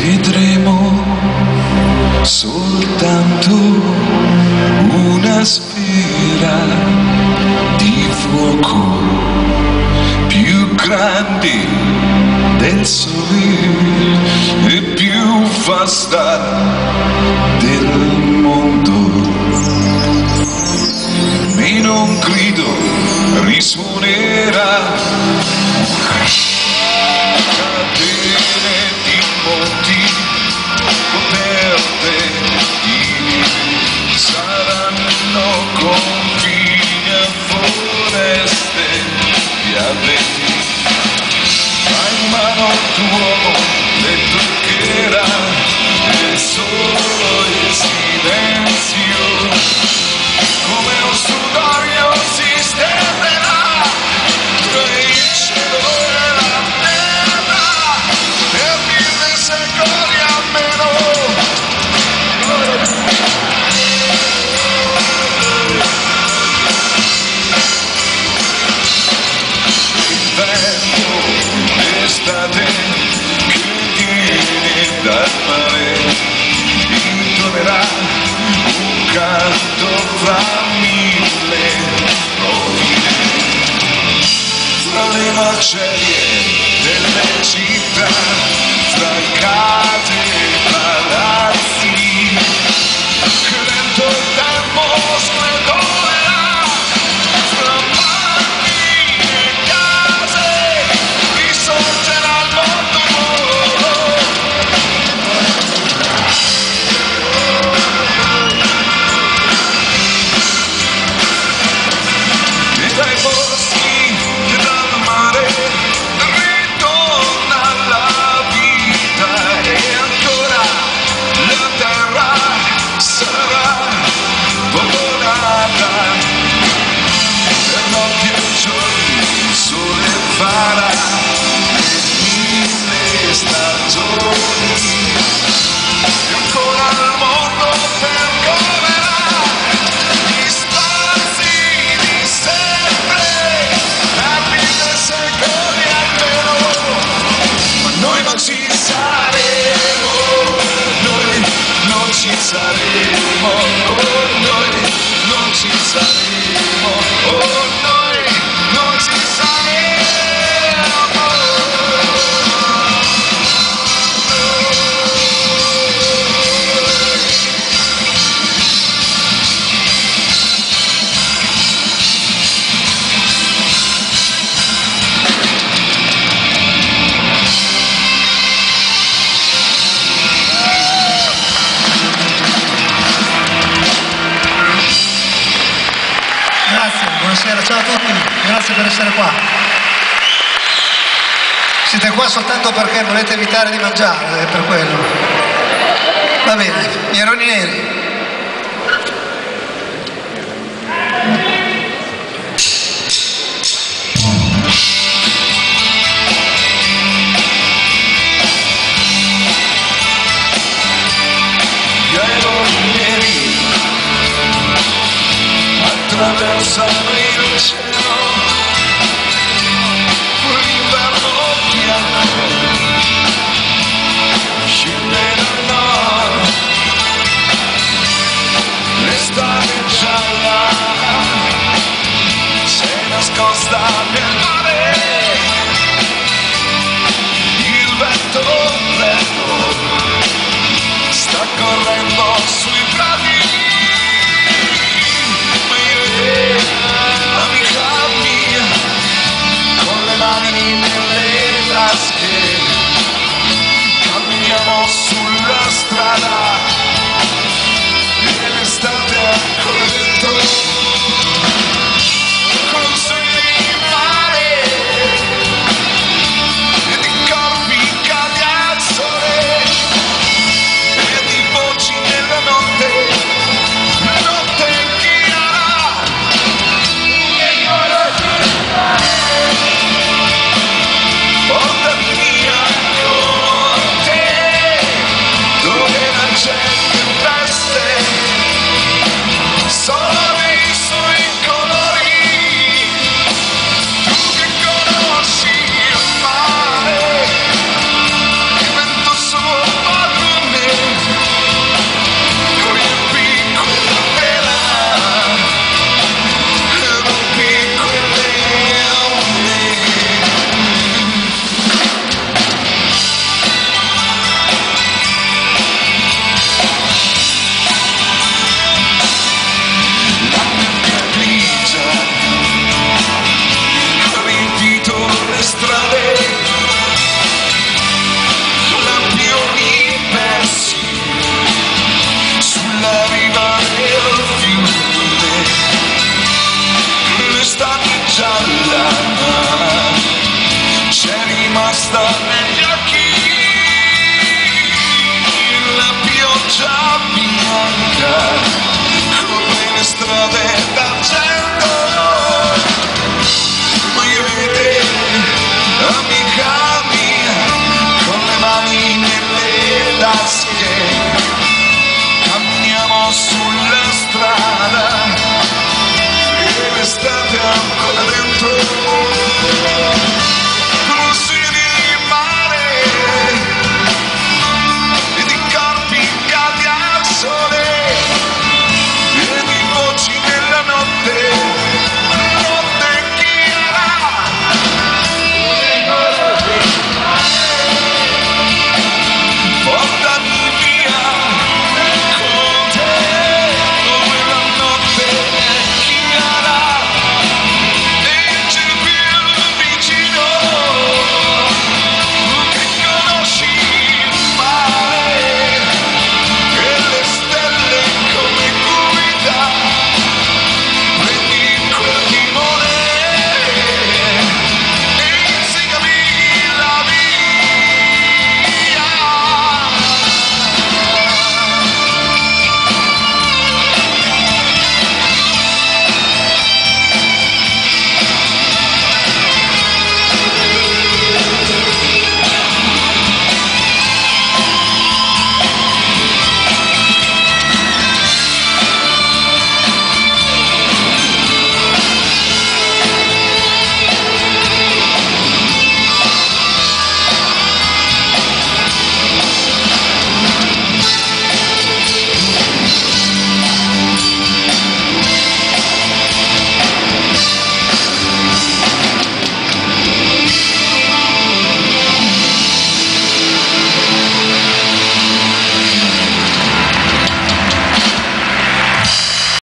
vedremo soltanto una sfera di fuoco più grande del sole e più vasta del mondo. Meno un grido risuonerà tuo le toccherà il sole tra mille rovine, tra le macerie. sun. buonasera, ciao a tutti, grazie per essere qua. Siete qua soltanto perché volete evitare di mangiare, è per quello. Va bene, Mieroni Neri. attraversa me Navidad.